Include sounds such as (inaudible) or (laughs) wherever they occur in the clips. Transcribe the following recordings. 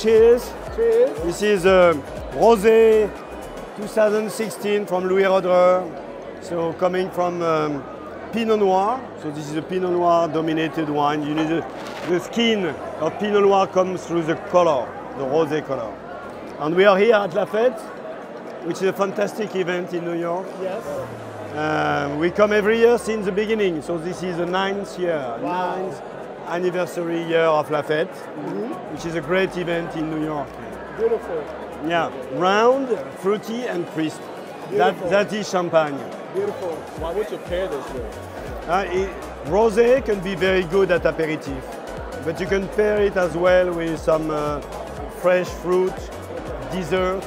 cheers. cheers. This is uh, Rosé 2016 from Louis Roederer. So coming from um, Pinot Noir. So this is a Pinot Noir dominated wine. You need the, the skin of Pinot Noir comes through the color, the rosé color. And we are here at La Fête, which is a fantastic event in New York. Yes. Um, we come every year since the beginning, so this is the ninth year, Wow. ninth anniversary year of La Fête, which is a great event in New York. Beautiful. Yeah, round, fruity, and crisp. That, Beautiful. that is champagne. Beautiful. Why would you pair this with? Uh, it, rosé can be very good at aperitif, but you can pair it as well with some uh, fresh fruit, dessert.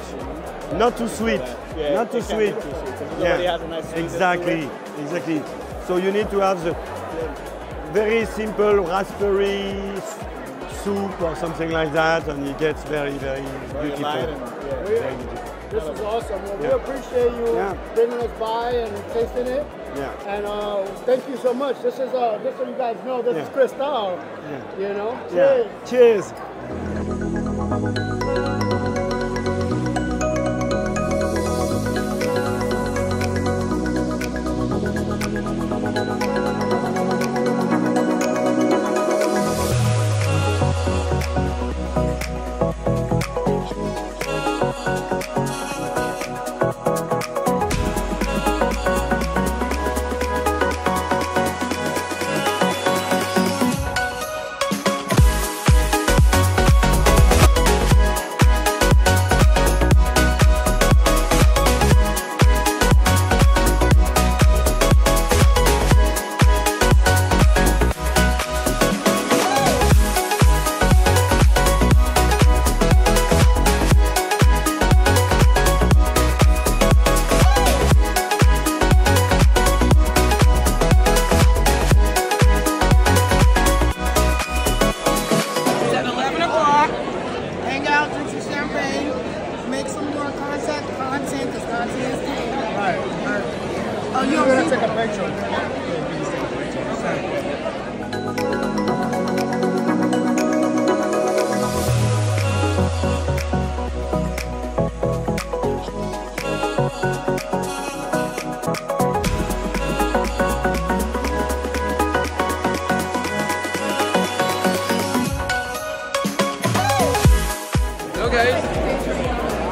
Not too sweet, Yeah, not too it can't be sweet. too sweet, 'cause it already has a nice exactly, exactly. So you need to have the very simple raspberry soup or something like that, and it gets very, very Very beautiful. yeah. Very beautiful. This is awesome. Well, we appreciate you Yeah. bringing us by and tasting it. Yeah. And uh, thank you so much. This is uh, just so you guys know, this is Yeah. Cristal. Yeah. You know. Yeah. Cheers. Cheers.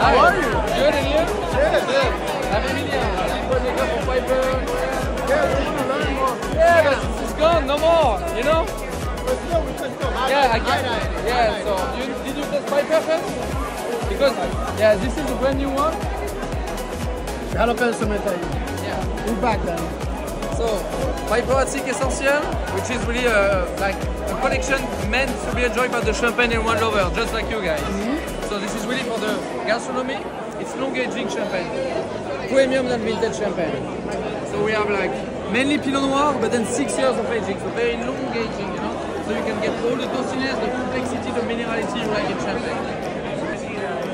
How are you? Good and you? Good. Good. Happy New Year. People make up for Piper. Yeah, but it's gone. No more. You know? But still, we can still Yeah, I get. it, Yeah. So you did you test Piper first? Because yeah, this is a brand new one. Hello, Pensamenta. Yeah. We're back then. So Piper Attic Essential, which is really a, like a collection meant to be enjoyed by the champagne and wine lover, just like you guys. This is really for the gastronomy. It's long aging champagne, premium than vintage champagne. So we have like mainly Pinot Noir, but then six years of aging, so very long aging, you know. So you can get all the toastiness, the complexity, the minerality you like in champagne.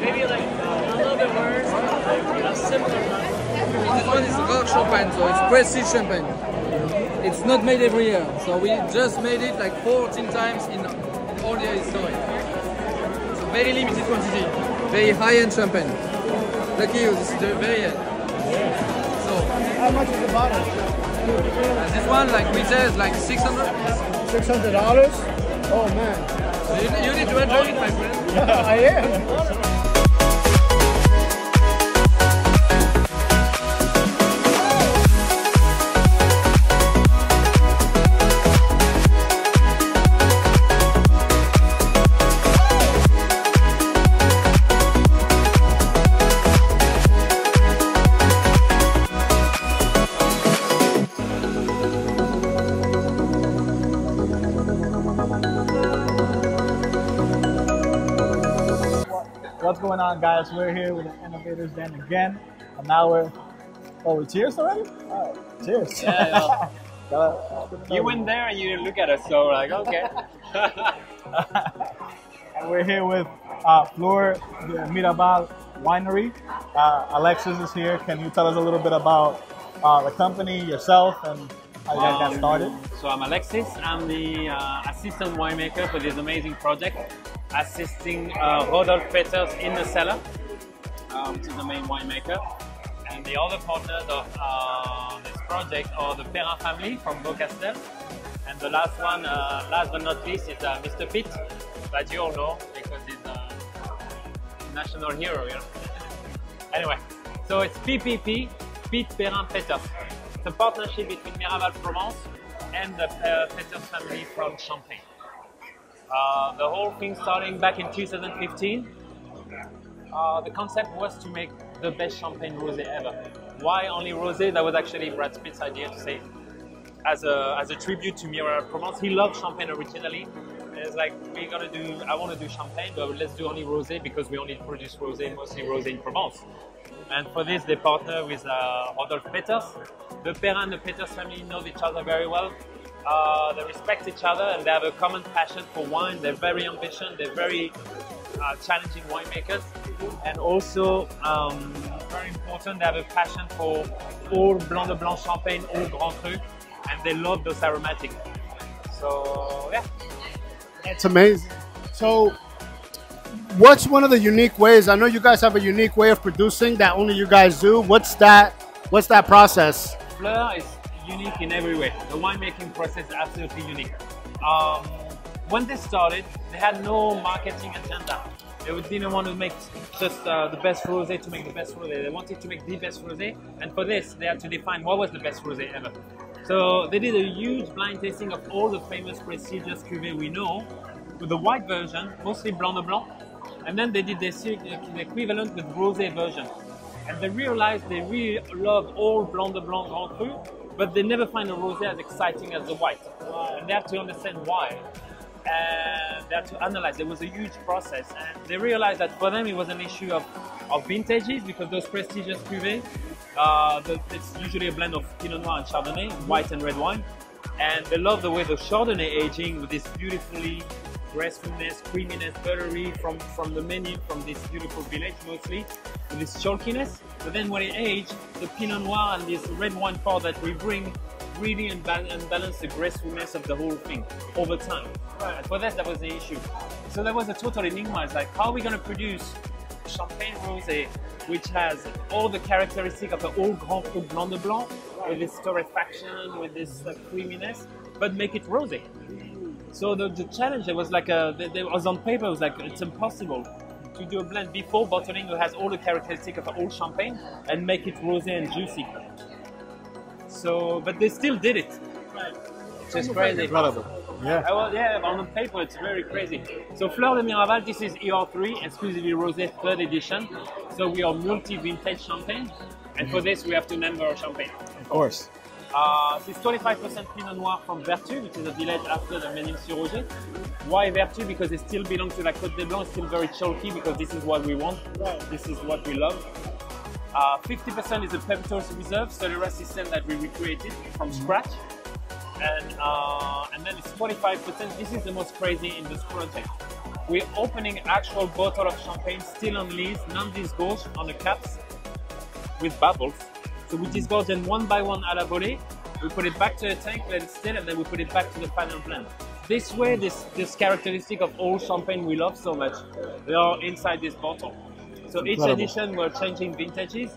maybe like a little bit worse, but like, you know, similar champagne, so it's prestige champagne. It's not made every year, so we just made it like 14 times in, in all the history. It's a very limited quantity, very high-end champagne. Lucky you, this is the very end. So How much is the bottle? this one, like retail, is like 600. Six hundred dollars. Oh man, So you, you need to enjoy it, my friend. (laughs) I am. (laughs) on, guys? We're here with the Innovators Den again, and now we're. Oh, we cheers already? All right, cheers. Yeah, (laughs) You went there and you didn't look at us, so we're like, okay. (laughs) And we're here with uh, Fleur Miraval Winery. Uh, Alexis is here. Can you tell us a little bit about uh, the company, yourself, and guys got Um, started? So I'm Alexis. I'm the uh, assistant winemaker for this amazing project, assisting uh, Rodolphe Peters in the cellar, uh, which is the main winemaker. And the other partners of uh, this project are the Perrin family from Beaucastel. And the last one, uh, last but not least, is uh, Mr. Pitt, that you all know because he's a national hero, you know. (laughs) anyway, so it's PPP, Pete Perrin Peters. A partnership between Miraval Provence and the uh, Peters family from Champagne. Uh, the whole thing starting back in 2015. Uh, the concept was to make the best champagne rosé ever. Why only rosé? That was actually Brad Pitt's idea to say, as a as a tribute to Miraval Provence. He loved champagne originally. It's like we're gonna do. I want to do champagne, but let's do only rosé because we only produce rosé, mostly rosé in Provence. And for this, they partner with uh, Rodolphe Peters. The Perrin and the Peters family know each other very well. Uh, they respect each other and they have a common passion for wine. They're very ambitious. They're very uh, challenging winemakers. And also, um, very important, they have a passion for all Blanc de Blanc champagne, all Grand Cru, and they love those aromatics. So, yeah. That's amazing. So, what's one of the unique ways? I know you guys have a unique way of producing that only you guys do. What's that? What's that process? Fleur is unique in every way. The winemaking process is absolutely unique. Um, when they started, they had no marketing agenda. They didn't want to make just uh, the best rosé to make the best rosé. They wanted to make the best rosé, and for this, they had to define what was the best rosé ever. So they did a huge blind tasting of all the famous prestigious cuvées we know, with the white version, mostly Blanc de Blanc, and then they did the the equivalent with rosé version. And they realized they really love all Blanc de Blanc Grand Cru, but they never find a rosé as exciting as the white. And they have to understand why. And they have to analyze. It was a huge process. And they realized that for them it was an issue of, of vintages because those prestigious cuvées, uh, it's usually a blend of Pinot Noir and Chardonnay, white and red wine. And they love the way the Chardonnay aging with this beautifully gracefulness, creaminess, buttery from, from the menu, from this beautiful village mostly, with this chalkiness. But then when it aged, the Pinot Noir and this red wine part that we bring really unba- unbalance the gracefulness of the whole thing over time. And for that, that was the issue. So that was a total enigma. It's like, how are we going to produce champagne rosé, which has all the characteristics of the old Grand Cru Blanc de Blanc, with this torrefaction, with this uh, creaminess, but make it rosé. So the, the challenge there was like a, there was on paper it was like it's impossible to do a blend before bottling that has all the characteristics of old champagne and make it rosé and juicy. So, but they still did it. It's just crazy. Incredible. Yeah. Uh, I was, yeah, on the paper it's very crazy. So Fleur de Miraval, this is ER3, exclusively rosé third edition. So we are multi-vintage champagne, and for this we have to number our champagne. Of course. Uh, this is 25% Pinot Noir from Vertus, which is a village after the Mesnil-sur-Oger. Why Vertus? Because it still belongs to la Côte des Blancs, it's still very chalky because this is what we want. This is what we love. Uh, 50% is a Peptos Reserve, Solera system that we recreated from scratch. And, uh, and then it's 45%. This is the most crazy in this project. We're opening actual bottle of champagne still on lees, non disgorged on the caps with bubbles. So we disgorge them one by one à la volée. We put it back to the tank, let it sit, and then we put it back to the final blend. This way, this this characteristic of all champagne we love so much, they are inside this bottle. So each Incredible. edition we're changing vintages,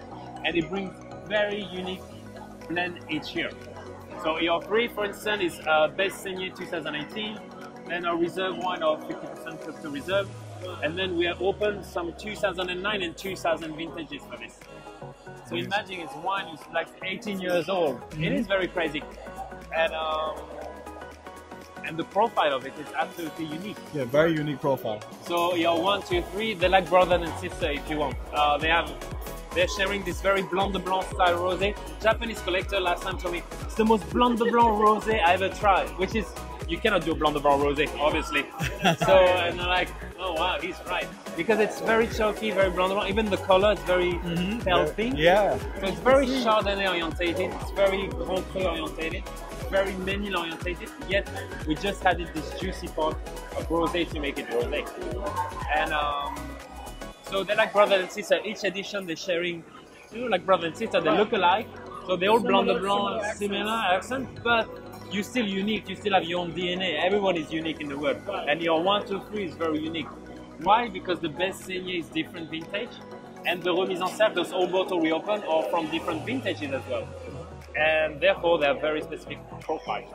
and it brings very unique blend each year. So your three, for instance, is uh, Best Senior 2018, then our reserve wine of 50% crypto reserve, and then we have opened some 2009 and 2000 vintages for this. So imagine it's wine is like 18 years old. It is very crazy, and um, and the profile of it is absolutely unique. Yeah, very unique profile. So your one, two, three, they're like brother and sister if you want. Uh, they have, they're sharing this very Blanc de Blanc style rosé. Japanese collector last time told me it's the most Blanc de Blanc rosé I ever tried, which is you cannot do a Blanc de Blanc rosé, obviously. (laughs) so and I'm like, oh wow, he's right because it's very choky, very Blanc de Blanc. Even the color is very healthy. Yeah. So it's very Chardonnay orientated, it's very Grand Cru orientated, very Ménil orientated, yet we just added this juicy part of rosé to make it rosé. And um, so they're like brother and sister. Each edition they're sharing, you know, like brother and sister. They look alike, so they all blanc de blanc, similar accent, but you're still unique. You still have your own DNA. Everyone is unique in the world, and your one, two, three is very unique. Why? Because the best senior is different vintage, and the remise en serve, those old bottles we open, are from different vintages as well, and therefore they have very specific profiles.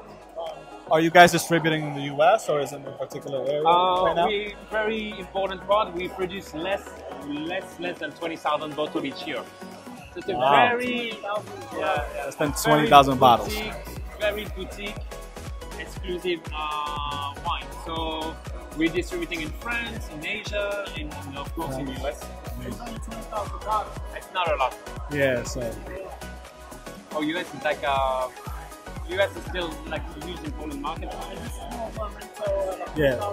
Are you guys distributing in the U.S. or is it in a particular area Uh, right now? we very important part. We produce less, less, less than twenty thousand bottles each year. So it's a Wow. very, yeah, yeah, Less than very 20,000 bottles. boutique, Very boutique, exclusive uh, wine. So we're distributing in France, in Asia, in, in, of course in the US. It's not a lot. Yeah. So Oh, US is like uh, US is still like a huge important market. yeah.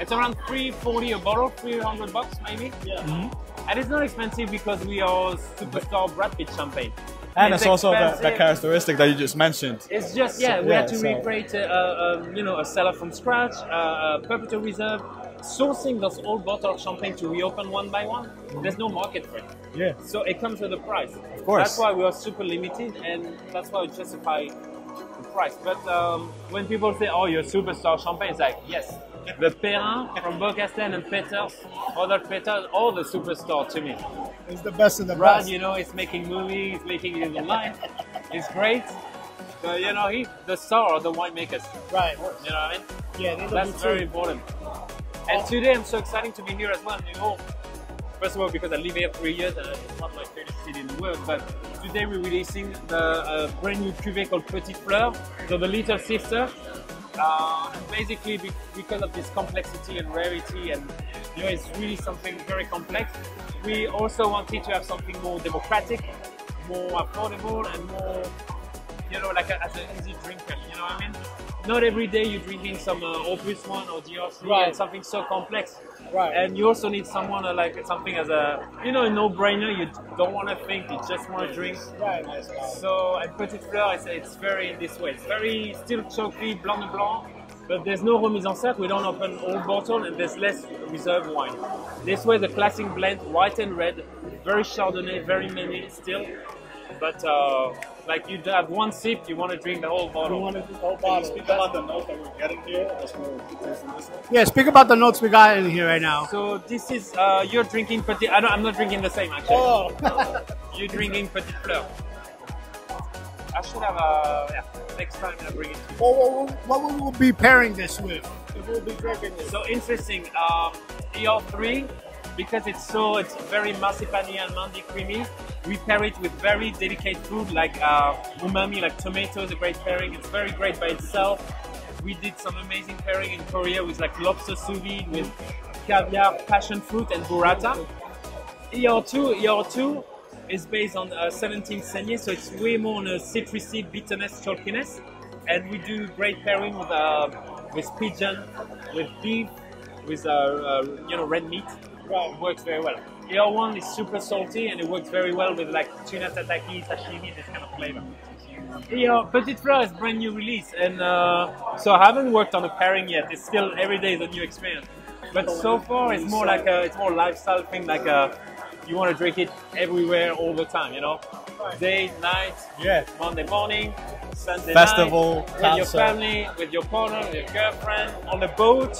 It's around 340 a bottle, 300 bucks maybe. Yeah. And it's not expensive because we are superstar Brad Pitt champagne. And it's, also that, that characteristic that you just mentioned. It's just yeah, we yeah, had to so- recreate a, a, a you know a cellar from scratch, a, a perpetual reserve, sourcing those old bottle of champagne to reopen one by one. There's no market for it, Yeah. so it comes with a price. Of course. That's why we are super limited, and that's why we justify the price. But um, when people say, "Oh, you're a superstar champagne," it's like yes. The Perrin from Beaucastel and Peters, other Peters, all the superstar to me. It's the best of the Brad, best. you know, he's making movies, making it online. It's great. But you know, he the star of the winemakers. Right. You know what I mean? Yeah, That's very important. And today I'm so excited to be here as well. You know, first of all because I live here three years and it's of my favorite cities in the world. But today we're releasing the uh, brand new cuvée called Petite Fleur, so the little sister. Uh, basically, be- because of this complexity and rarity, and you know, it's really something very complex. We also wanted to have something more democratic, more affordable, and more you know, like a, as an easy drinker. You know what I mean? Not every day you're drinking some uh, Opus One or DRC Right. and something so complex. Right. And you also need someone uh, like something as a you know a no-brainer. You don't want to think, you just want to drink. Right. So at Petite Fleur, it's, it's very in this way. It's very still choky, blanc de blanc, but there's no remise en serve. We don't open old bottle, and there's less reserve wine. This way, the classic blend, white and red, very Chardonnay, very many still. But uh, like you have one sip, you want to drink the whole bottle. You want to drink the whole bottle. Speak about the notes that we're getting here as we're tasting. Yeah, speak about the notes we got in here right now. So this is uh, you're drinking Petit. I don't, I'm not drinking the same actually. Oh, (laughs) You're drinking petit Fleur. I should have uh, yeah. Next time I bring it. to you. what, what, what will we be pairing this with? If we'll be drinking this. So interesting. Um, ER3, because it's so it's very marzipan and mandy creamy. We pair it with very delicate food like uh, umami, like tomatoes, a great pairing. It's very great by itself. We did some amazing pairing in Korea with like lobster sous with caviar, passion fruit, and burrata. ER2, ER2 is based on uh, 17 Senier, so it's way more on a citrusy bitterness, chalkiness. And we do great pairing with uh, with pigeon, with beef, with uh, uh, you know red meat. It works very well. ER1 is super salty and it works very well with like tuna tataki, sashimi, this kind of flavor. ER Petite Fleur is brand new release, and uh, so I haven't worked on a pairing yet. It's still every day is a new experience. But so far, it's more like a it's more lifestyle thing, like a you want to drink it everywhere all the time. You know, day, night, Yeah. Monday morning, Sunday Festival, night, with your family, with your partner, with your girlfriend, on the boat,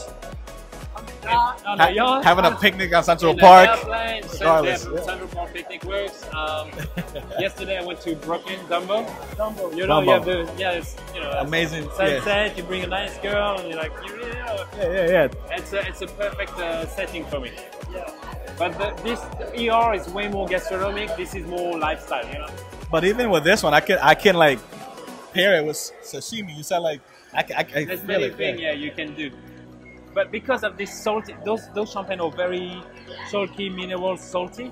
on Ha- the having a picnic on Central Park. airplane. Regardless, Central, yeah. Central Park picnic works. Um, (laughs) yesterday I went to Brooklyn, Dumbo. Dumbo. You know, Dumbo. you have the yeah, it's you know Amazing, yeah. sunset. You bring a nice girl, and you're like, you really know, Yeah, yeah, yeah. it's a it's a perfect uh, setting for me. Yeah. But the, this ER is way more gastronomic. This is more lifestyle. You know. But even with this one, I can I can like pair it with sashimi. You said like I can, I, can- I There's feel many it. things yeah. yeah you can do. But because of this salty, those those champagne are very salty, mineral salty,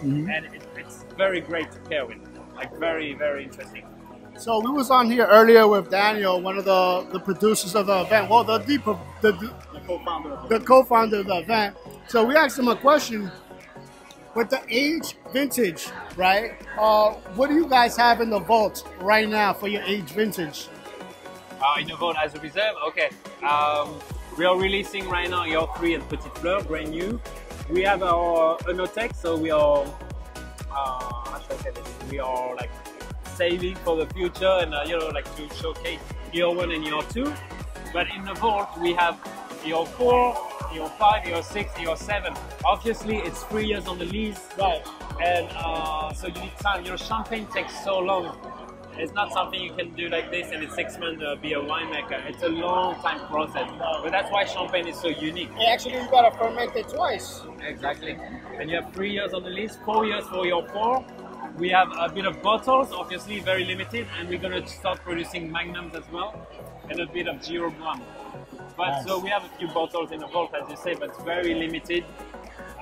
Mm-hmm. and it, it's very great to pair with. Like very very interesting. So we was on here earlier with Daniel, one of the, the producers of the event. Well, the the, the, the co-founder of the, the co-founder of the event. So we asked him a question. With the age vintage, right? Uh, what do you guys have in the vault right now for your age vintage? Uh, in the vote as a reserve, okay. Um, we are releasing right now Your 3 and Petite Fleur, brand new. We have our oenothèque, so we are, uh? We are like saving for the future and, uh, you know, like to showcase Year 1 and Year 2. But in the vault, we have Year 4, Year 5, Year 6, Year 7. Obviously, it's three years on the lees. Right. And uh, so you need time. Your champagne takes so long. It's not something you can do like this and in six months uh, be a winemaker. It's a long time process. But that's why champagne is so unique. Actually, you gotta ferment it twice. Exactly. And you have three years on the list, four years for your four. We have a bit of bottles, obviously very limited, and we're gonna start producing magnums as well, and a bit of zero gram. But so we have a few bottles in the vault, as you say, but it's very limited.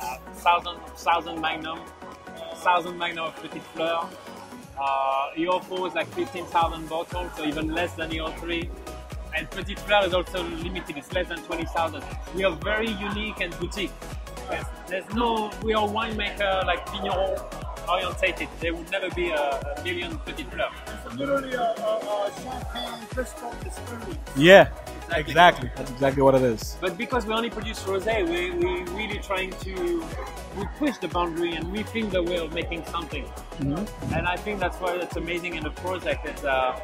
Uh, thousand, thousand magnum, thousand magnum of Petite Fleur. Uh, EO 4 is like 15,000 bottles, so even less than EO 3. And Petite Fleur is also limited, it's less than 20,000. We are very unique and boutique. There's, there's no, we are winemaker like Vigneron orientated. There would never be a, a million Petite Fleur. Literally a, a, a champagne crystal distillery. Yeah, Exactly. exactly. That's exactly what it is. But because we only produce rosé, we we really trying to we push the boundary and we think the way of making something. And I think that's why it's amazing in the project. It's uh,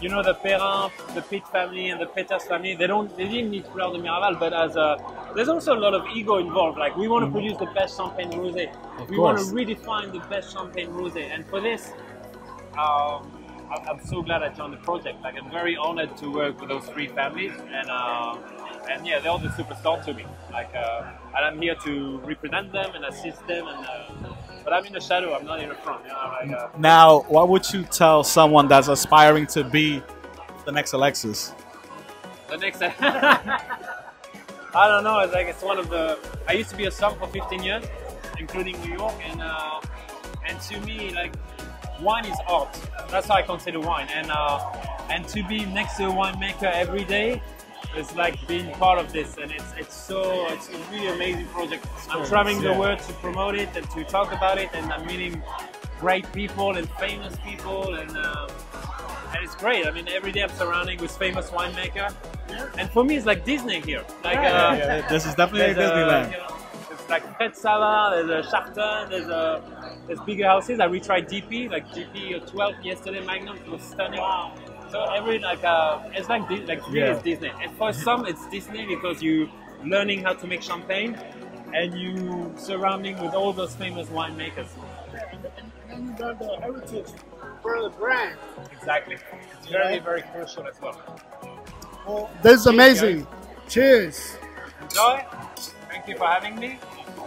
you know the Perrin, the Pitt family, and the Peters family. They don't they didn't need Fleur de Miraval, but as a there's also a lot of ego involved. Like we want to produce the best champagne rosé. We want to redefine the best champagne rosé, and for this. Um, I'm- I'm so glad I joined the project. Like I'm very honored to work with those three families, and uh, and yeah, they're all the superstars to me. Like, uh, and I'm here to represent them and assist them, and uh, but I'm in the shadow. I'm not in the front. You know, like, uh, Now, what would you tell someone that's aspiring to be the next Alexis? the next. (laughs) I don't know. It's like it's one of the. I used to be a sub for 15 years, including New York, and uh, and to me, like wine is art. That's how I consider wine, and uh, and to be next to a winemaker every day is like being part of this, and it's it's so it's a really amazing project. I'm traveling the world to promote it and to talk about it, and I'm meeting great people and famous people, and. Uh, and it's great. I mean, every day I'm surrounding with famous winemaker, and for me, it's like Disney here. Like, uh, yeah, this is definitely there's a, Disneyland. you know, it's like Fête Sava, there's a Charton, there's a there's bigger houses. I retried DP, like DP 12 yesterday Magnum, it was stunning. So every like uh, it's like like really Yeah. it's Disney. And for some, it's Disney because you learning how to make champagne, and you surrounding with all those famous winemakers. And you got the heritage for the brand. Exactly. It's very very crucial as well. Well, this is amazing. Cheers. Enjoy. Thank you for having me.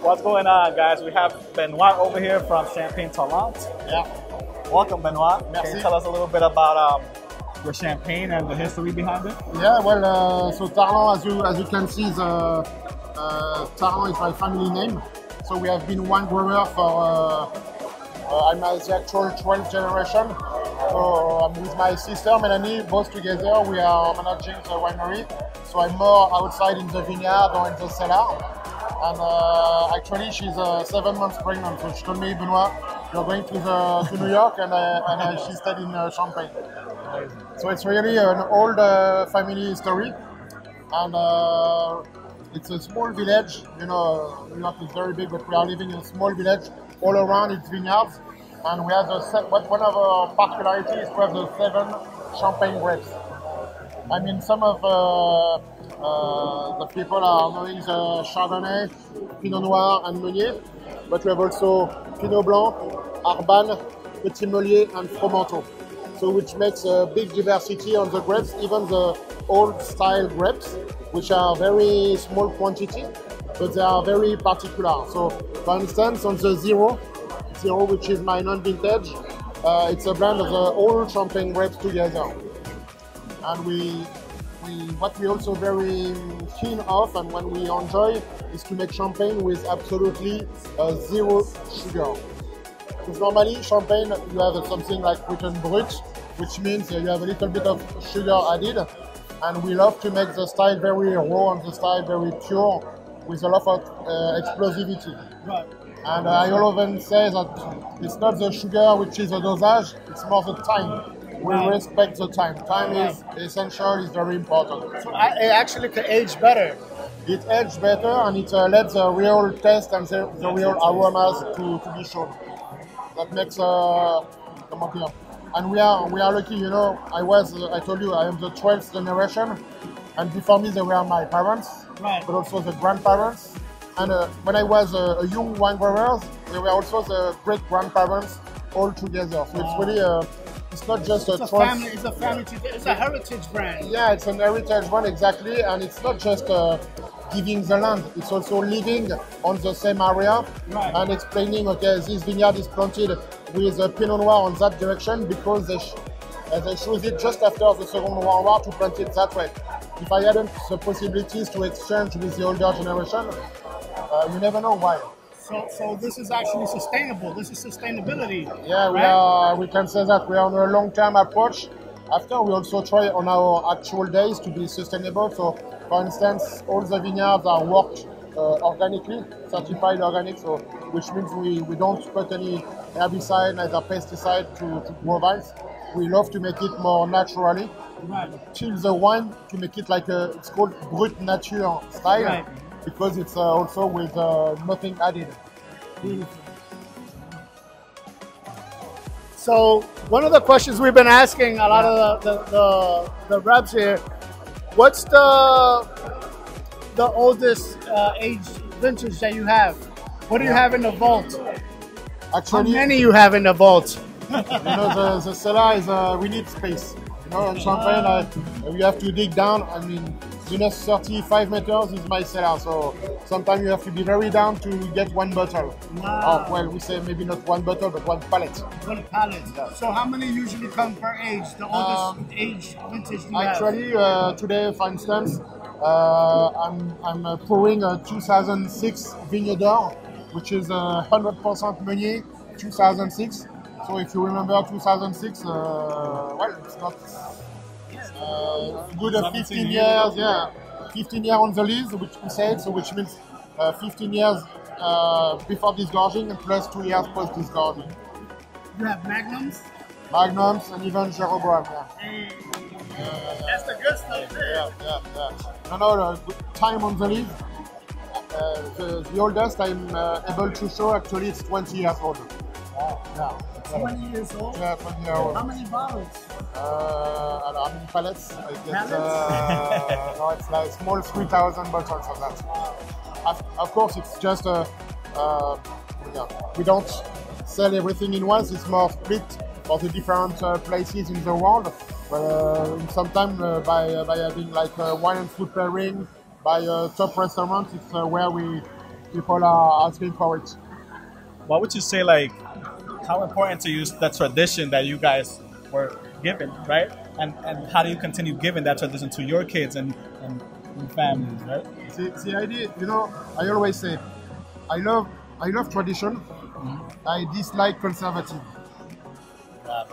What's going on, guys? We have Benoit over here from Champagne Tarlant. Yeah. Welcome, Benoit. Can you tell us a little bit about um, your champagne and the history behind it? Yeah, well, uh, so Tarlant, as you as you can see, the uh, Tarlant is my family name. So we have been one grower for. Uh, uh, I'm uh, the actual 12th generation. So I'm with my sister Melanie, both together. We are managing the winery. So I'm more outside in the vineyard or in the cellar. And uh, actually, she's uh, seven months pregnant. So she told me, Benoit, you're going to the to New York, and, uh, and uh, she stayed in uh, Champagne. So it's really an old family story, and it's a small village. You know, New York is very big, but we are living in a small village, all around its vineyards. And we have the one of our particularities we have the seven champagne grapes. I mean, some of uh, uh, the people are knowing the Chardonnay, Pinot Noir, and Meunier, but we have also Pinot Blanc, Arbane, Petit Meunier, and Fromenteau. So, which makes a big diversity on the grapes, even the old style grapes, which are very small quantity, but they are very particular. So, for instance, on the zero, zero, which is my non-vintage, uh, it's a blend of the old champagne grapes together and we, we what we also very keen of and when we enjoy is to make champagne with absolutely uh, zero sugar. Because normally champagne you have something like written brut, which means you have a little bit of sugar added, and we love to make the style very raw and the style very pure with a lot of uh, explosivity. Right. And I often say that it's not the sugar which is the dosage, it's more the time. We respect the time. Time is essential, is very important. So I, it actually can age better. It ages better and it uh, lets the real taste and the, the real aromas to, to be shown. That makes uh, come on here. And we are we are lucky, you know. I was I told you I am the 12th generation, and before me they were my parents, Right. but also the grandparents. And uh, when I was uh, a young wine grower, they were also the great grandparents all together. So it's really uh, it's not just a, It's a family. It's a family. It's a heritage brand. yeah, it's an heritage one exactly, and it's not just uh, giving the land; it's also living on the same area Right. and explaining. Okay, this vineyard is planted with a Pinot Noir on that direction because they, sh- uh, they chose it just after the Second World War to plant it that way. If I hadn't the possibilities to exchange with the older generation, uh, you never know why. So, so this is actually sustainable. This is sustainability. Yeah, we right? are. We can say that we are on a long-term approach. After we also try on our actual days to be sustainable. So, for instance, all the vineyards are worked uh, organically, certified organic. So, which means we, we don't put any herbicide, neither pesticide to, to grow vines. We love to make it more naturally. Right. Chill the wine to make it like a. It's called brut nature style Right. Because it's uh, also with uh, nothing added. So one of the questions we've been asking a lot of the, the, the, the reps here, what's the the oldest uh, age vintage that you have? What do you have in the vault? Actually, How many you have in the vault? you know the, the cellar is uh, we need space you know in champagne uh, you have to dig down i mean minus 35 meters is my cellar so sometimes you have to be very down to get one bottle Wow. oh, well we say maybe not one bottle but one pallet One pallet. So how many usually come per age? The oldest Um, age vintage actually uh, today for instance uh, i'm, I'm uh, pouring a 2006 Vigne d'Or which is uh, 100% meunier 2006 so if you remember 2006 uh, well it's not uh, good uh, 15 years, yeah. 15 years on the lees, which we said, so which means uh, 15 years uh, before disgorging and plus two years post disgorging. You have magnums. Magnums and even Jeroboam, yeah. That's the good stuff. Yeah, yeah, yeah. No, no, time on the lees. Uh, the, the oldest I'm uh, able to show actually it's 20 years old. Yeah, How many years old? yeah 20 years old. How many bottles? Uh, and how many pallets? I guess uh, (laughs) no, it's like small 3,000 bottles of that. Of, of course, it's just a. Uh, yeah, we don't sell everything in once. It's more split for the different uh, places in the world. But uh, sometimes uh, by uh, by having like uh, wine and food pairing, by uh, top restaurants, it's uh, where we people are asking for it. What would you say, like, how important to you is that tradition that you guys were given, right? And and how do you continue giving that tradition to your kids and, and, and families, mm. right? See, the idea, you know, I always say, I love, I love tradition. Mm-hmm. I dislike conservative.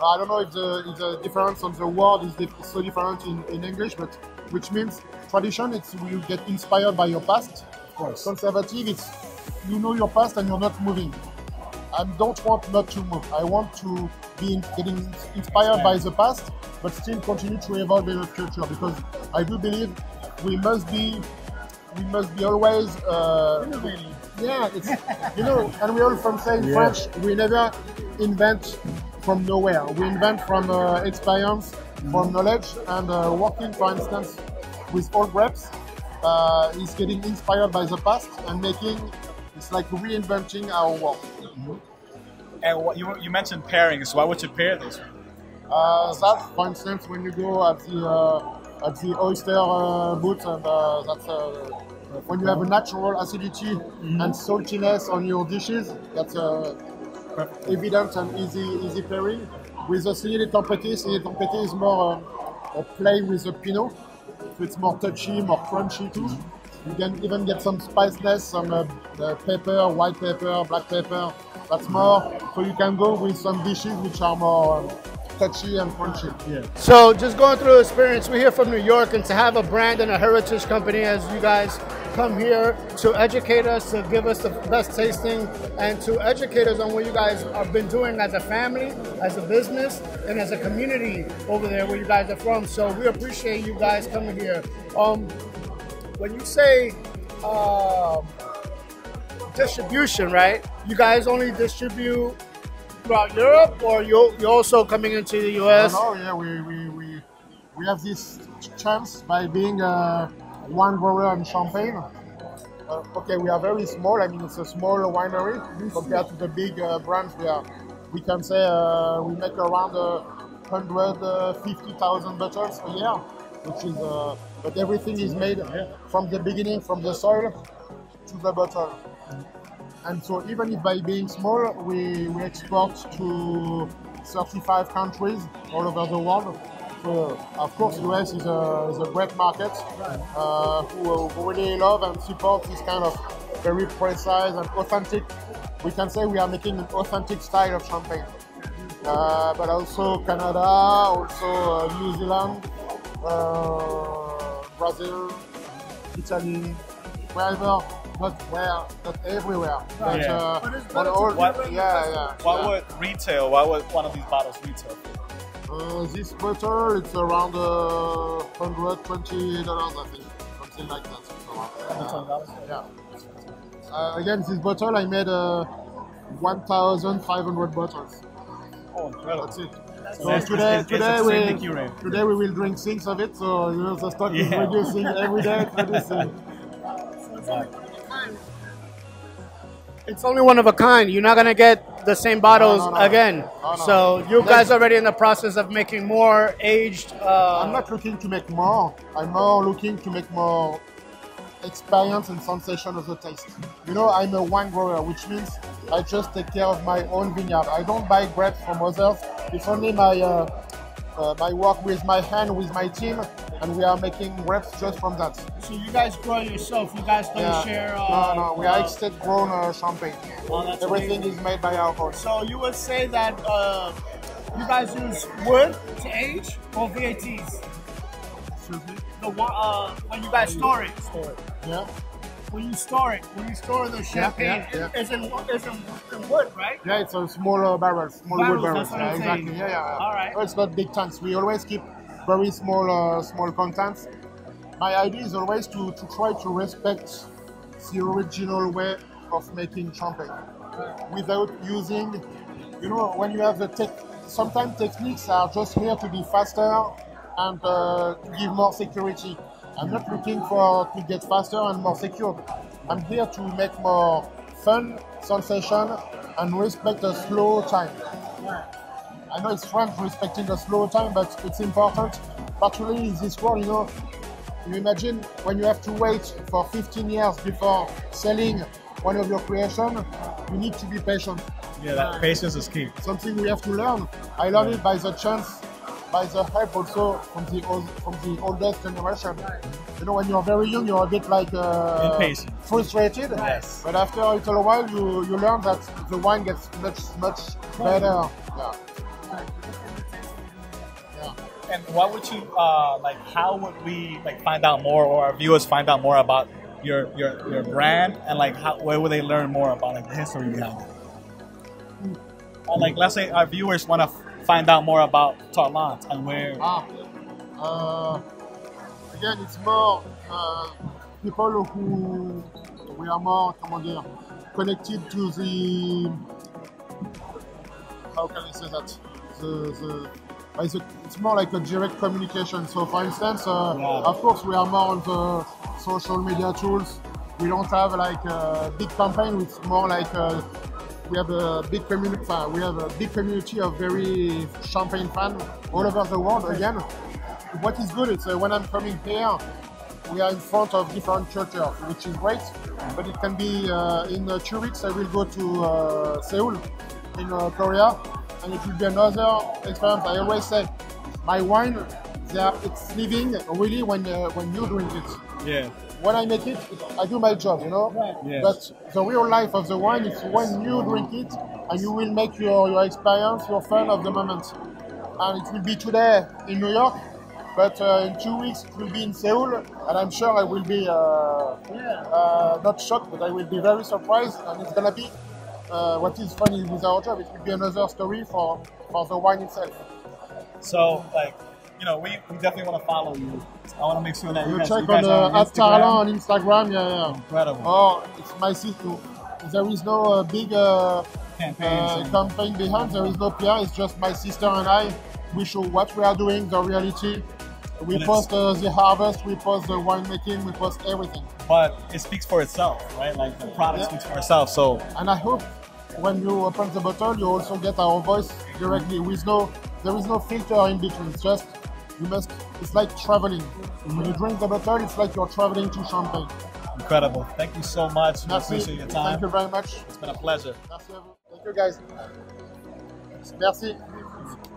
I don't know if the, if the difference on the word is dif- so different in, in English, but which means tradition, it's you get inspired by your past. Of course. Conservative, it's you know your past and you're not moving. I don't want not to move. I want to be getting inspired by the past, but still continue to evolve in the future because I do believe we must be we must be always uh, Yeah, it's you know, and we all from saying Yeah. French. We never invent from nowhere. We invent from uh, experience, from knowledge, and uh, working, for instance, with old grapes. Uh, is getting inspired by the past and making it's like reinventing our work. And what you, you mentioned pairings. Why would you pair this? Uh, that, for instance, when you go at the uh, at the oyster uh, boot, and uh, that's uh, when you have a natural acidity and saltiness on your dishes, that's uh, evident and easy easy pairing. With the Ciné Tempété, Ciné Tempété is more um, a play with the Pinot, so it's more touchy, more crunchy too. You can even get some spiciness, some uh, uh, pepper, white pepper, black pepper. That's more. So you can go with some dishes which are more um, touchy and crunchy. Yeah. So just going through the experience, we're here from New York, and to have a brand and a heritage company as you guys come here to educate us, to give us the best tasting, and to educate us on what you guys have been doing as a family, as a business, and as a community over there where you guys are from. So we appreciate you guys coming here. Um, when you say um distribution, right? You guys only distribute throughout Europe, or you're, you're also coming into the US? No, no, yeah, we, we, we, we have this chance by being uh, one grower in Champagne. Uh, okay, we are very small. I mean, it's a small winery compared to the big uh, brands. We are, we can say uh, we make around uh, 150,000 bottles a year, which is, uh, but everything is made from the beginning, from the soil to the bottle. And so even if by being small, we, we export to 35 countries all over the world. So of course, the US is a, is a great market uh, who, who really love and support this kind of very precise and authentic. We can say we are making an authentic style of champagne. Uh, but also Canada, also uh, New Zealand, uh, Brazil, Italy, wherever, not where, not everywhere. But, Yeah. uh, But it's but all, What- yeah, yeah. What yeah. would retail? Why would one of these bottles retail? Uh, this bottle, it's around uh, 120 dollars, I think, something like that. So, uh, yeah. Uh, again, this bottle I made uh, 1,500 bottles. Oh, incredible. That's it. So today, it's- it's today we curated. today we will drink six of it. So you know the stock is Yeah. reducing every day. It's. It's only one of a kind. You're not gonna get the same bottles No, no, no. again. No, no. So you Like- guys already in the process of making more aged. Uh, I'm not looking to make more. I'm more looking to make more experience and sensation of the taste. You know, I'm a wine grower, which means I just take care of my own vineyard. I don't buy grapes from others. It's only my uh, uh, my work with my hand, with my team, and we are making grapes just from that. so you guys grow yourself. You guys don't Yeah. share. Uh, no, no, we are uh, estate grown uh, champagne. Oh, that's Everything amazing. is made by our own. So you would say that uh, you guys use wood to age or VATs? Excuse me? The one uh, when you guys store it. Yeah. When you store it, when you store the champagne, yeah, yeah. it's in it's in, in wood, right? Yeah, it's a small uh, barrels, small Barrels, wood barrels. what Yeah, exactly. saying. Yeah, yeah. All right. No, it's not big tanks. We always keep very small, uh, small contents. My idea is always to, to try to respect the original way of making champagne without using, you know, when you have the tech. Sometimes techniques are just here to be faster and uh, to give more security. I'm not looking for to get faster and more secure. I'm here to make more fun, sensation, and respect a slow time. I know it's French respecting the slow time, but it's important, particularly in this world, you know. You imagine when you have to wait for 15 years before selling one of your creation, you need to be patient. Yeah, that patience is key. Something we have to learn. I learned it by the chance, by the help also from the old, from the oldest generation. You know, when you're very young, you're a bit like uh, Impatient. frustrated. Yes. But after a little while, you, you learn that the wine gets much much better. Yeah. And what would you uh, like? How would we like find out more, or our viewers find out more about your your, your brand, and like how where would they learn more about like the history behind it? Or, like, let's say our viewers want to find out more about Tarlant and where. Ah, uh, again, it's more uh, people who we are more, comment dire, connected to the how can I say that the, the it's, more like a direct communication. So, for instance, uh, Yeah. of course, we are more on the social media tools. We don't have like a big campaign. It's more like uh we have a big community. We have a big community of very champagne fans all over the world. Again, what is good is uh, when I'm coming here, we are in front of different churches, which is great. But it can be uh, in uh, two weeks. I will go to uh, Seoul in uh, Korea, and it will be another experience. I always say, my wine, they are, it's living really when uh, when you drink it. Yeah. When I make it, I do my job, you know. Yes. But the real life of the wine is when you drink it, and you will make your your experience, your fun of the moment. And it will be today in New York, but uh, in two weeks it will be in Seoul, and I'm sure I will be uh, uh, not shocked, but I will be very surprised, and it's gonna be uh, what is funny with our job. It will be another story for for the wine itself. So like, you know, we, we definitely want to follow you. I want to make sure that you You guys, check you guys on uh, on at Tarlant Instagram. on Instagram, yeah, yeah. Incredible. Oh, it's my sister. There is no uh, big uh, Campaigns uh, campaign behind. There is no PR. It's just my sister and I. We show what we are doing, the reality. We And post uh, the harvest. We post the winemaking. We post everything. but it speaks for itself, right? Like the product Yeah. speaks for itself. So And I hope when you open the bottle, you also get our voice directly. With no, there is no filter in between. It's just you must. It's like traveling. When you drink the bottle, it's like you're traveling to Champagne. incredible. Thank you so much. We Merci. appreciate your time. Thank you very much. It's been a pleasure. Merci. Thank you guys. Merci.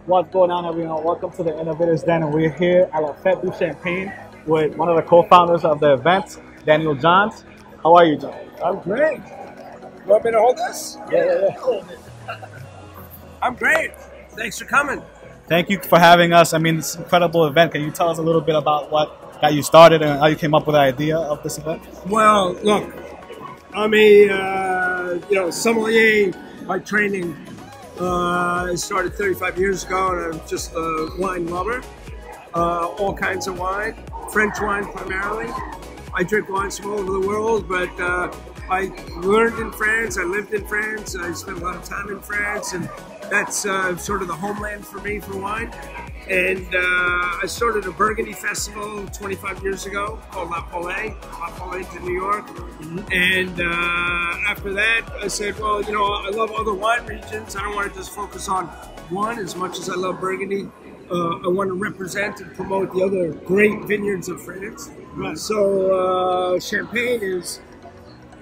What's going on, everyone? Welcome to the Innovators Den, and we're here at La Fête du Champagne with one of the co-founders of the event, Daniel Johnnes. How are you, John? I'm great. You want me to hold this? Yeah, yeah, yeah. I'm great. Thanks for coming. Thank you for having us. I mean, it's an incredible event. Can you tell us a little bit about what got you started and how you came up with the idea of this event? Well, look, I'm a uh, you know sommelier by training. Uh, I started 35 years ago, and I'm just a wine lover. Uh, all kinds of wine, French wine primarily. I drink wines from all over the world, but uh, I learned in France. I lived in France. I spent a lot of time in France, and that's uh, sort of the homeland for me for wine. And uh, I started a Burgundy festival 25 years ago called La Paulée, La Paulée in New York. And uh, after that, I said, well, you know, I love other wine regions. I don't want to just focus on one as much as I love Burgundy. Uh, I want to represent and promote the other great vineyards of France. So uh, Champagne is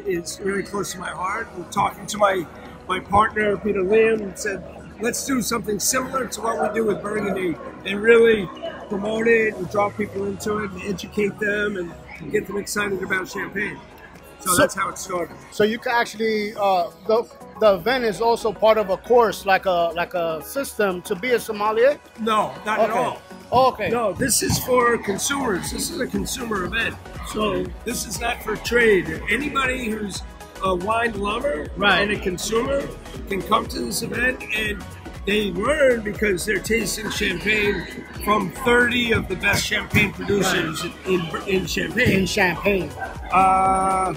is really close to my heart. And talking to my my partner Peter Liem said, let's do something similar to what we do with Burgundy and really promote it and draw people into it and educate them and get them excited about Champagne. So, So- that's how it started. So you can actually uh, the the event is also part of a course, like a like a system to be a sommelier. No, not at Okay. all. Okay. No, this is for consumers. This is a consumer event. So this is not for trade. Anybody who's a wine lover Right. and a consumer can come to this event and they learn because they're tasting champagne from 30 of the best champagne producers in, in Champagne. In Champagne. Uh,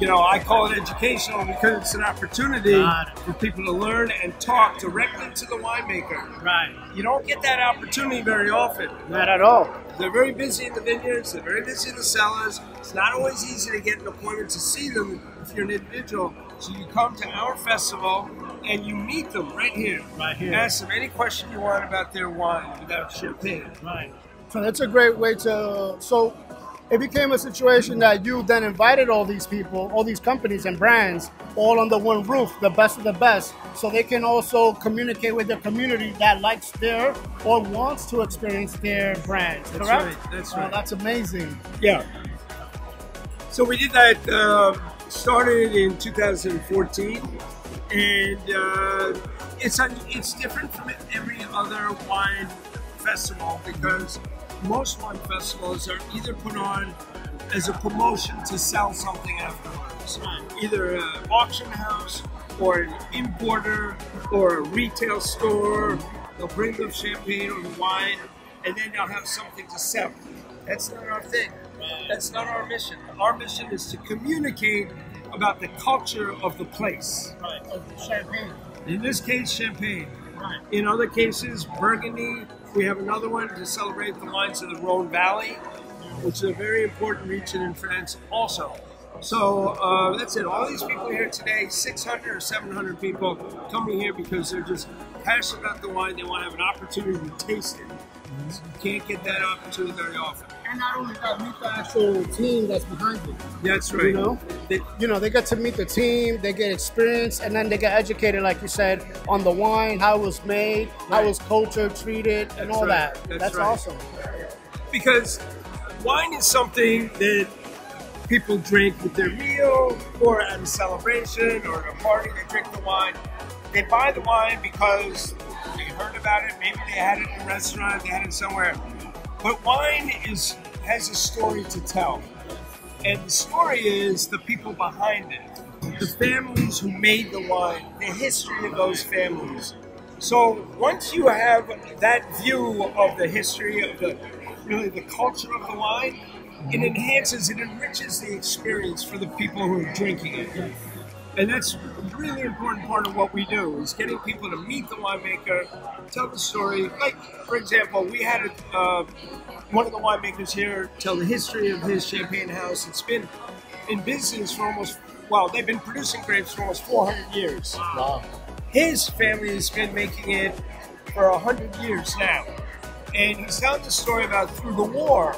you know, I call it educational because it's an opportunity it. for people to learn and talk directly to the winemaker. Right. You don't get that opportunity very often. Not at all. They're very busy in the vineyards. They're very busy in the cellars. It's not always easy to get an appointment to see them if you're an individual. So you come to our festival and you meet them right here. Right here. Ask them any question you want about their wine, about champagne. Right. So that's a great way to. So it became a situation that you then invited all these people, all these companies and brands, all under one roof, the best of the best, so they can also communicate with the community that likes their or wants to experience their brands. That's correct? right, that's right. that's amazing. Yeah. So we did that. Uh, started in 2014, and uh, it's it's different from every other wine festival because most wine festivals are either put on as a promotion to sell something afterwards, either an auction house or an importer or a retail store. They'll bring them champagne or wine, and then they'll have something to sell. That's not our thing. That's not our mission. Our mission is to communicate about the culture of the place. Right. Of champagne. In this case, champagne. Right. In other cases, Burgundy. We have another one to celebrate the wines of the Rhone Valley, which is a very important region in France also. So uh, that's it. All these people here today, 600 or 700 people coming here because they're just passionate about the wine. They want to have an opportunity to taste it. You can't get that opportunity very often. And not only that, meet the actual team that's behind it. That's right. You know, They- you know, they get to meet the team, they get experience, and then they get educated, like you said, on the wine, how it was made, how Right. it was cultured, treated, and That's all right. that. That's That's, right. awesome. because wine is something that people drink with their meal or at a celebration or at a party. They drink the wine. They buy the wine because heard about it. Maybe they had it in a restaurant. They had it somewhere. But wine is has a story to tell, and the story is the people behind it, the families who made the wine, the history of those families. So once you have that view of the history of the really the culture of the wine, it enhances, it enriches the experience for the people who are drinking it. And that's a really important part of what we do is getting people to meet the winemaker, tell the story. Like, for example, we had a, uh, one of the winemakers here tell the history of his champagne house. It's been in business for almost, well, they've been producing grapes for almost 400 years. Wow. His family has been making it for 100 years now. And he's telling the story about through the war,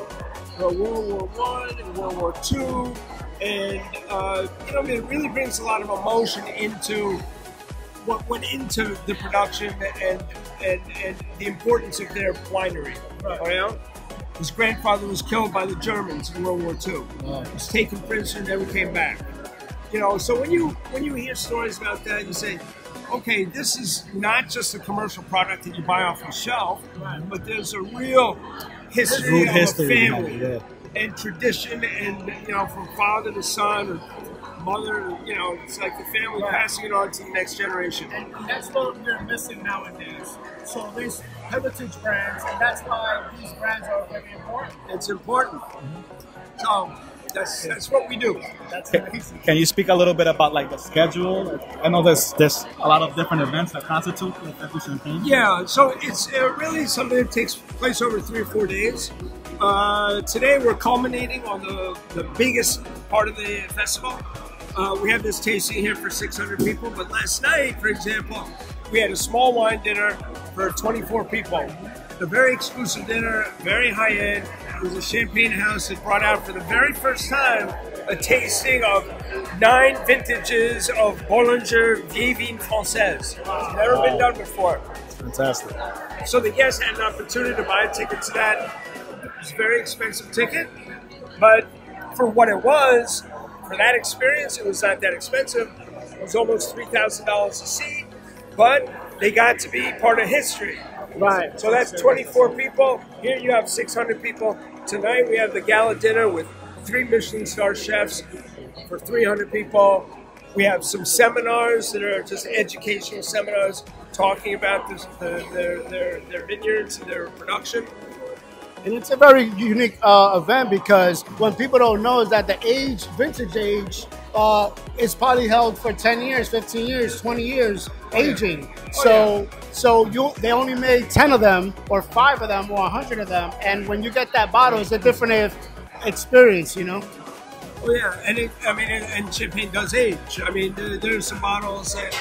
World War One and World War Two, and uh, you know, it really brings a lot of emotion into what went into the production and and, and the importance of their winery. Right. You know? His grandfather was killed by the Germans in World War II. He was taken prisoner, and never came back. You know, so when you when you hear stories about that, you say, okay, this is not just a commercial product that you buy off the shelf, but there's a real history of history a family it, and tradition, and you know, from father to son or mother. You know, it's like the family passing it on to the next generation. And that's what we're missing nowadays. So there's heritage brands, and that's why these brands are very important. It's important. So that's that's what we do. That's Can, you speak a little bit about like the schedule? I know there's there's a lot of different events that constitute the Fête Champagne. Yeah, so it's uh, really something that takes place over three or four days. Uh, today we're culminating on the, the biggest part of the festival. Uh, we have this tasting here for 600 people, but last night, for example, we had a small wine dinner for 24 people. A very exclusive dinner, very high end. It was a champagne house that brought out for the very first time a tasting of nine vintages of Bollinger Vieilles Vignes Françaises. It's never been done before. Fantastic. So the guests had an opportunity to buy a ticket to that. It was a very expensive ticket, but for what it was, for that experience, it was not that expensive. It was almost three thousand dollars a seat, but they got to be part of history. Right. So that's 24 people. Here you have 600 people. Tonight we have the gala dinner with three Michelin star chefs for 300 people. We have some seminars that are just educational seminars talking about this, the, their, their, their vineyards and their production. And it's a very unique uh, event because when people don't know is that the age, vintage age, uh, is probably held for 10 years, 15 years, 20 years, aging. so so you they only made 10 of them or 5 of them or 100 of them. And when you get that bottle, it's a different experience, you know? Oh yeah, and it, I mean, and, champagne does age. I mean, there, there's some bottles that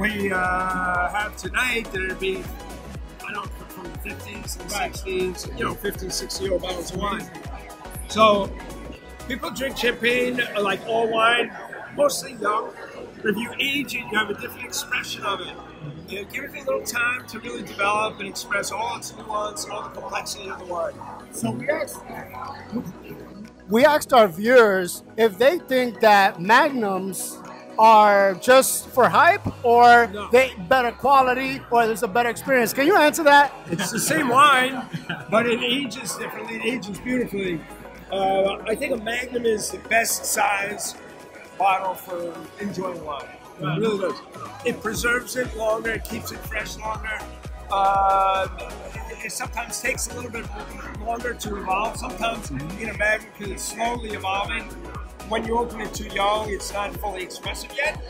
we uh, have tonight that are being, I don't know, from the 50s and 60s, you know, 50, 60 year old bottles of wine. So people drink champagne like all wine, mostly young. But if you age it, you have a different expression of it. You know, give it a little time to really develop and express all its nuance, all the complexity of the wine. So we asked, we asked our viewers if they think that magnums are just for hype or No. they better quality or there's a better experience. Can you answer that? It's the same wine, but it ages differently. It ages beautifully. Uh, I think a Magnum is the best size bottle for enjoying wine. It really does. It preserves it longer. It keeps it fresh longer. Uh, it, it sometimes takes a little bit longer to evolve. Sometimes in a Magnum because it's slowly evolving. when you open it too young, it's not fully expressive yet.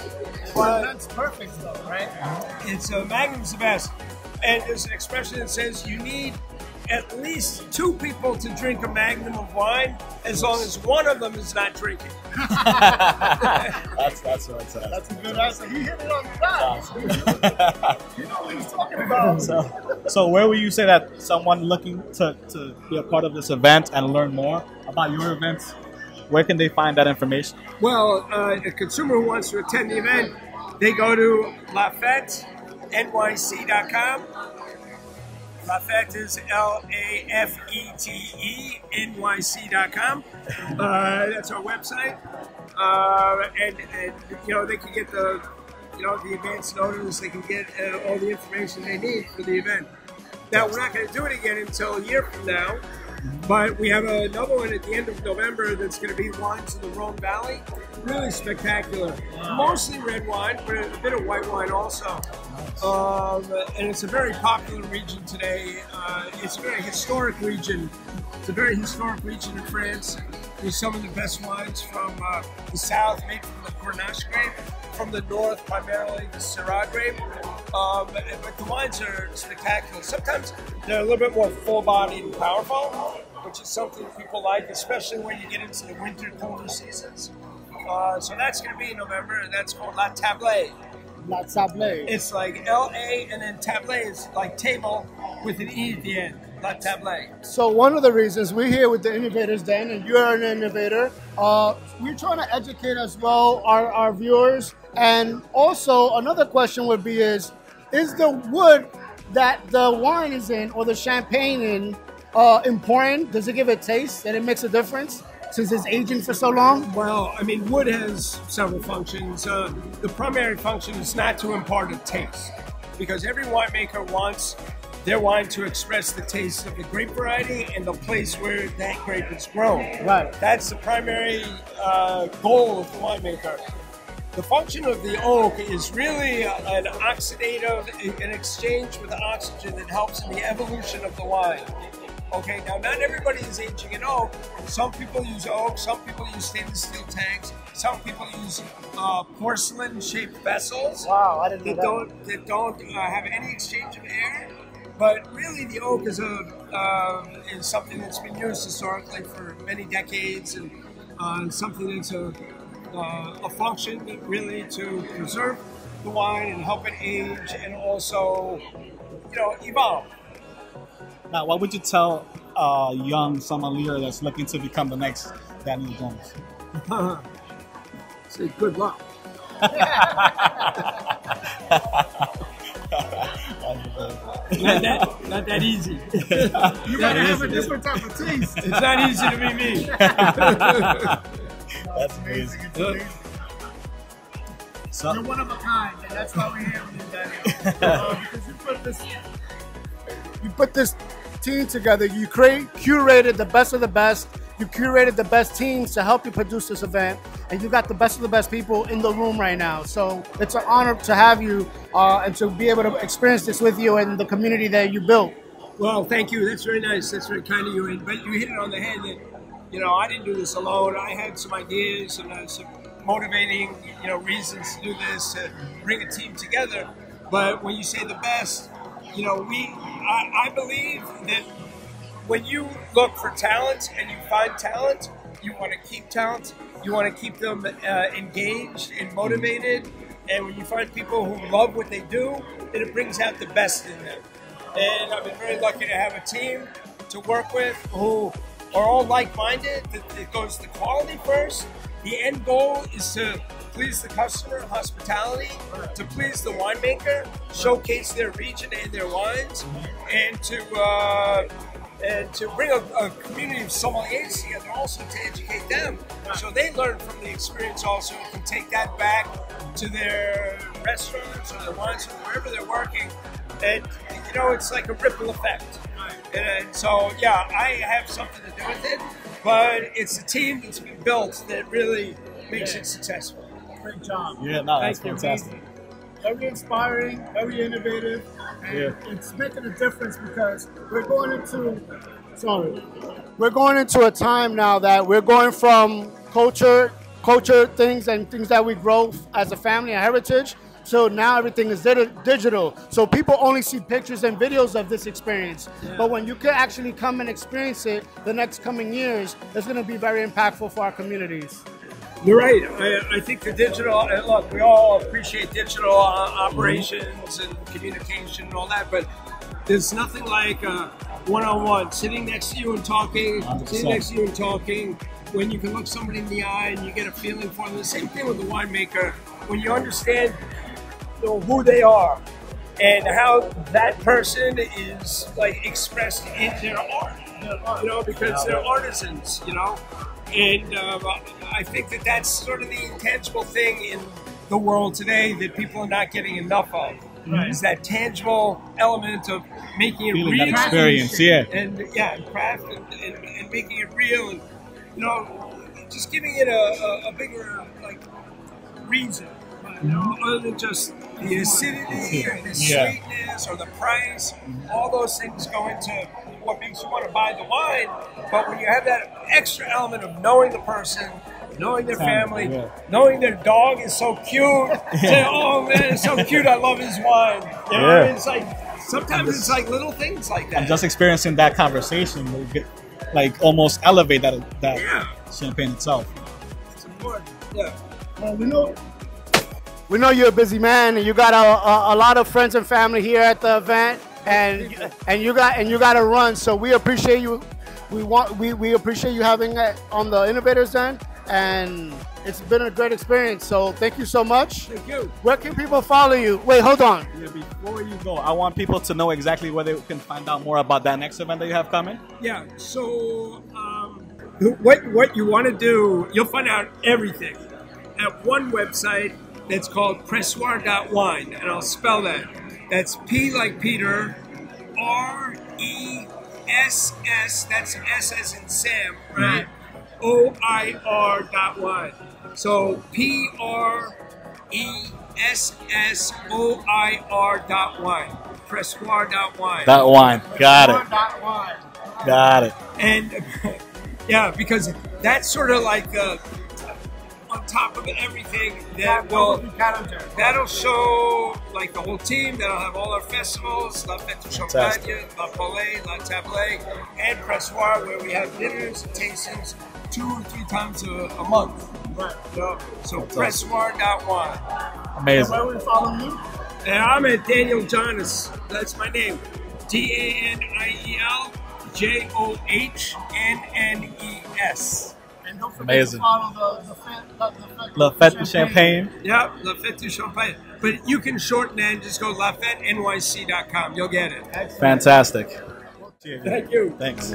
Well, But that's perfect though, right? it's a Magnum's the best. And there's an expression that says you need at least two people to drink a Magnum of wine, as long as one of them is not drinking. (laughs) That's that's what it's uh, That's a good answer. He hit it on the dot. (laughs) you know what he's talking about. So, so where would you say that someone looking to, to be a part of this event and learn more about your events, where can they find that information? Well, uh, a consumer who wants to attend the event, they go to LafeteNYC.com. Lafete is L A F E T E N Y C.com. Uh, that's our website. Uh, and, and, you know, they can get the, you know, the advance notice, they can get uh, all the information they need for the event. Now, we're not going to do it again until a year from now. But we have another one at the end of November that's going to be wines in the Rhone Valley. Really spectacular. Mostly red wine, but a bit of white wine also. Um, and it's a very popular region today. Uh, it's a very historic region. It's a very historic region in France. There's some of the best wines from uh, the south, made from the Grenache grape. From the north, primarily the Syrah grape. Um, but the wines are spectacular. Sometimes they're a little bit more full-bodied and powerful, which is something people like, especially when you get into the winter, colder seasons. Uh, so that's going to be in November, and that's called La Table. La Table. It's like L A and then table is like table with an E at the end. La Table. So one of the reasons we're here with the innovators, Dan, and you're an innovator, uh, we're trying to educate as well our, our viewers. And also another question would be is, is the wood that the wine is in or the champagne in uh, important? Does it give it taste and it makes a difference since it's aging for so long? Well, I mean, wood has several functions. Uh, the primary function is not to impart a taste, because every winemaker wants their wine to express the taste of the grape variety and the place where that grape is grown. Right. That's the primary uh, goal of the winemaker. The function of the oak is really an oxidative, an exchange with oxygen that helps in the evolution of the wine. Okay, now not everybody is aging in oak. Some people use oak, some people use stainless steel tanks, some people use uh, porcelain-shaped vessels. Wow, I didn't know that that. don't that don't uh, have any exchange of air. But really, the oak is a um, is something that's been used historically for many decades, and uh, something that's a uh, a function really to preserve the wine and help it age, and also you know evolve. Now, what would you tell a young sommelier that's looking to become the next Daniel Johnnes? (laughs) Say good luck. (laughs) (laughs) not that not that easy. (laughs) You gotta have a different type of taste. It's not easy to be me. (laughs) That's amazing. It's amazing. So, You're one of a kind, and that's why we're here with you, Daniel. (laughs) Uh, because you put this, you put this team together. You create, curated the best of the best. You curated the best teams to help you produce this event, and you got the best of the best people in the room right now. So it's an honor to have you uh, and to be able to experience this with you and the community that you built. Well, thank you. That's very nice. That's very kind of you. And, but you hit it on the head that, you know, I didn't do this alone. I had some ideas and uh, some motivating, you know, reasons to do this, to bring a team together. But when you say the best, you know, we, I, I believe that when you look for talent and you find talent, you want to keep talent. You want to keep them uh, engaged and motivated. And when you find people who love what they do, then it brings out the best in them. And I've been very lucky to have a team to work with who are all like-minded. It goes to quality first. The end goal is to please the customer, hospitality, to please the winemaker, showcase their region and their wines, and to uh, and to bring a, a community of sommeliers together, also to educate them, so they learn from the experience also and can take that back to their restaurants or their wines or wherever they're working. And you know, it's like a ripple effect. And so, yeah, I have something to do with it, but it's a team that's been built that really makes it successful. Great job. yeah, no, that's Thank you. fantastic. Very inspiring, very innovative, and Yeah. it's making a difference because we're going into sorry, we're going into a time now that we're going from culture culture things and things that we grow as a family and heritage. So now everything is digital. So people only see pictures and videos of this experience. But when you can actually come and experience it the next coming years, it's going to be very impactful for our communities. You're right. I, I think the digital, and look, we all appreciate digital uh, operations and communication and all that, but there's nothing like one on one, sitting next to you and talking, 100%. sitting next to you and talking, when you can look somebody in the eye and you get a feeling for them. The same thing with the winemaker. When you understand you know, who they are and how that person is like expressed in their art, you know, because they're artisans, you know. And um, I think that that's sort of the intangible thing in the world today that people are not getting enough of. Is that tangible element of making it Feeling real that experience, yeah. and yeah, and craft and, and, and making it real, and you know, just giving it a, a, a bigger like reason, you know, other than just the acidity or the Yeah. sweetness or the price. All those things go into what makes you want to buy the wine. But when you have that extra element of knowing the person. Knowing their family, yeah. knowing their dog is so cute, (laughs) say, "Oh man, it's so cute! I love his wine." You know, Yeah. it's like sometimes it's like little things like that. And just experiencing that conversation will get, like almost elevate that that Yeah. champagne itself. It's important. Yeah. Well, we know we know you're a busy man, and you got a, a, a lot of friends and family here at the event, and and you got and you got to run. So we appreciate you. We want we, we appreciate you having it on the Innovators Den, and it's been a great experience. So thank you so much. Thank you. Where can people follow you? Wait, hold on. Yeah, before you go, I want people to know exactly where they can find out more about that next event that you have coming. Yeah. So, um, what what you want to do, you'll find out everything at one website that's called pressoir.wine, and I'll spell that. That's P like Peter, R E S S. That's S as in Sam, right? O I R dot wine. So P R E S S O I R dot wine. Pressoir dot wine. That wine, got it, Dot wine. got it. and (laughs) yeah, because that's sort of like uh, on top of everything that will that'll show like the whole team. That'll have all our festivals, La Fête du Champagne, La Paulée, La Table, and Pressoir, where we have dinners and tastings two or three times a, a month. Right. So, so Pressoir.wine. Amazing. Where we follow you? And I'm at Daniel Johnnes. That's my name. D A N I E L J O H N N E S. And don't forget Amazing. to follow the the, fete- the, the, La Fête du Champagne. Yeah, La Fête du Champagne. But you can shorten that and just go LafeteNYC.com. You'll get it. Fantastic. Thank you. Thanks.